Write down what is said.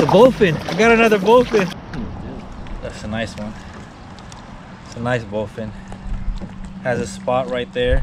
The bowfin. I got another bullfin. That's a nice one. It's a nice bullfin. Has a spot right there.